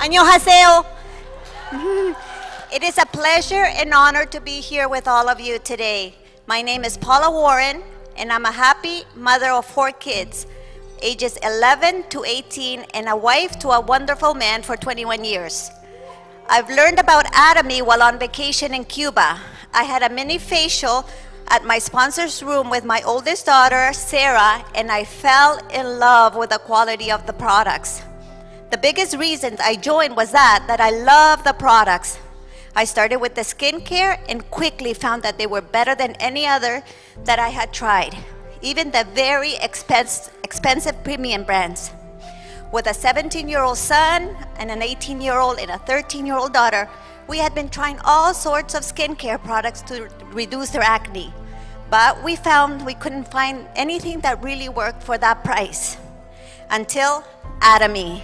Annyeonghaseyo. It is a pleasure and honor to be here with all of you today. My name is Paula Warren, and I'm a happy mother of four kids, ages 11 to 18, and a wife to a wonderful man for 21 years. I've learned about Atomy while on vacation in Cuba. I had a mini facial at my sponsor's room with my oldest daughter, Sarah, and I fell in love with the quality of the products. The biggest reason I joined was that, that I love the products. I started with the skincare and quickly found that they were better than any other that I had tried, even the very expense, expensive premium brands. With a 17 year old son and an 18 year old and a 13 year old daughter, we had been trying all sorts of skincare products to reduce their acne. But we found we couldn't find anything that really worked for that price until Atomy.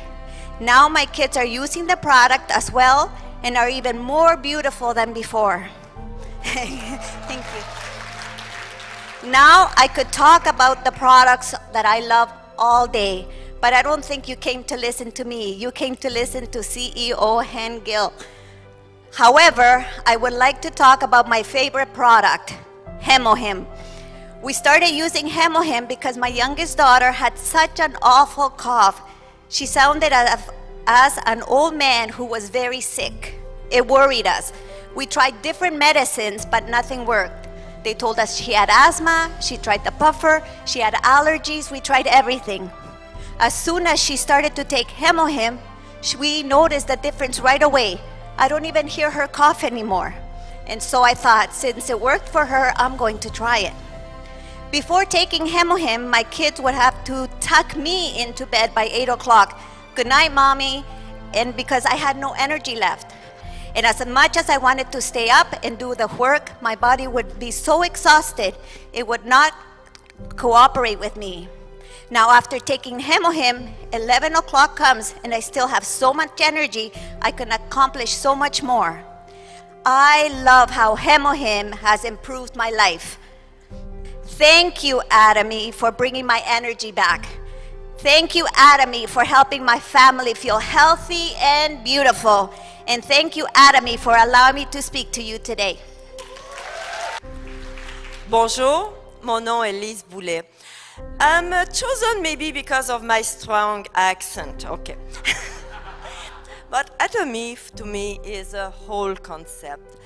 Now my kids are using the product as well and are even more beautiful than before. Thank you. Now I could talk about the products that I love all day, but I don't think you came to listen to me. You came to listen to CEO Han Gill. However, I would like to talk about my favorite product, Hemohim. We started using Hemohim because my youngest daughter had such an awful cough. She sounded as, an old man who was very sick. It worried us. We tried different medicines, but nothing worked. They told us she had asthma, she tried the puffer, she had allergies, we tried everything. As soon as she started to take Hemohim, we noticed the difference right away. I don't even hear her cough anymore. And so I thought, since it worked for her, I'm going to try it. Before taking Hemohim, my kids would have to tuck me into bed by 8 o'clock. Good night, mommy. And because I had no energy left. And as much as I wanted to stay up and do the work, my body would be so exhausted, it would not cooperate with me. Now, after taking Hemohim, 11 o'clock comes and I still have so much energy, I can accomplish so much more. I love how Hemohim has improved my life. Thank you, Atomy, for bringing my energy back. Thank you, Atomy, for helping my family feel healthy and beautiful. And thank you, Atomy, for allowing me to speak to you today. Bonjour, mon nom est Lise Boulet. I'm uh, chosen maybe because of my strong accent, okay. but Atomy to me is a whole concept.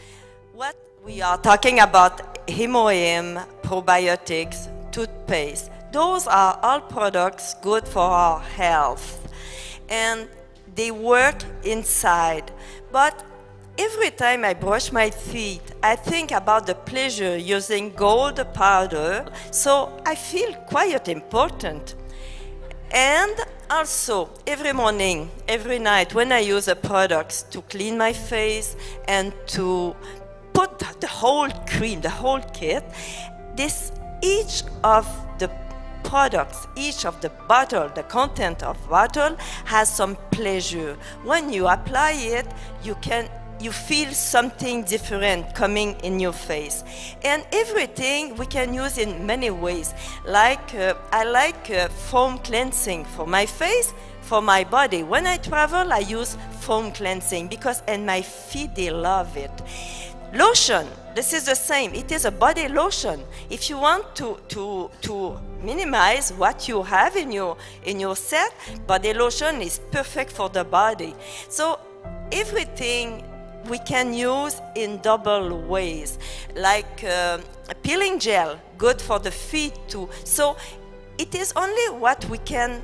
What we are talking about, Hemohim, probiotics, toothpaste, those are all products good for our health. And they work inside. But every time I brush my teeth, I think about the pleasure using gold powder, so I feel quite important. And also, every morning, every night, when I use the products to clean my face and to put the whole cream, the whole kit, this each of the products, each of the bottle, the content of bottle has some pleasure. When you apply it, you can you feel something different coming in your face. And everything we can use in many ways. Like uh, I like uh, foam cleansing for my face, for my body. When I travel, I use foam cleansing because and my feet they love it. Lotion, this is the same. It is a body lotion. If you want to, to, to minimize what you have in your, in your set, body lotion is perfect for the body. So everything we can use in double ways, like uh, peeling gel, good for the feet too. So it is only what we can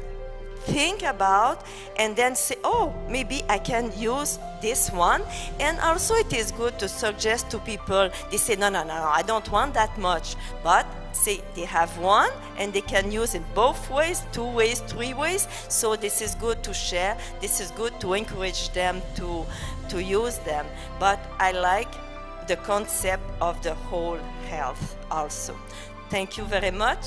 think about and then say, oh, maybe I can use this one. And also, it is good to suggest to people, they say, no, no, no, no I don't want that much. But say they have one and they can use it both ways, two ways, three ways. So this is good to share. This is good to encourage them to, to use them. But I like the concept of the whole health also. Thank you very much.